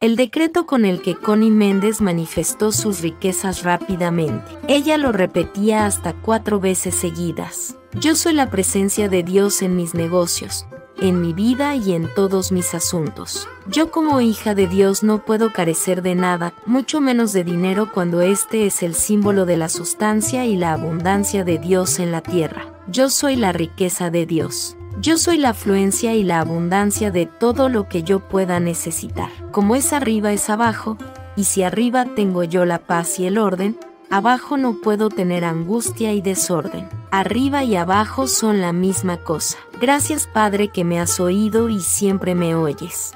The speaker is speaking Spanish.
El decreto con el que Connie Méndez manifestó sus riquezas rápidamente. Ella lo repetía hasta cuatro veces seguidas. Yo soy la presencia de Dios en mis negocios, en mi vida y en todos mis asuntos. Yo como hija de Dios no puedo carecer de nada, mucho menos de dinero cuando este es el símbolo de la sustancia y la abundancia de Dios en la tierra. Yo soy la riqueza de Dios. Yo soy la afluencia y la abundancia de todo lo que yo pueda necesitar. Como es arriba es abajo, y si arriba tengo yo la paz y el orden, abajo no puedo tener angustia y desorden. Arriba y abajo son la misma cosa. Gracias Padre que me has oído y siempre me oyes.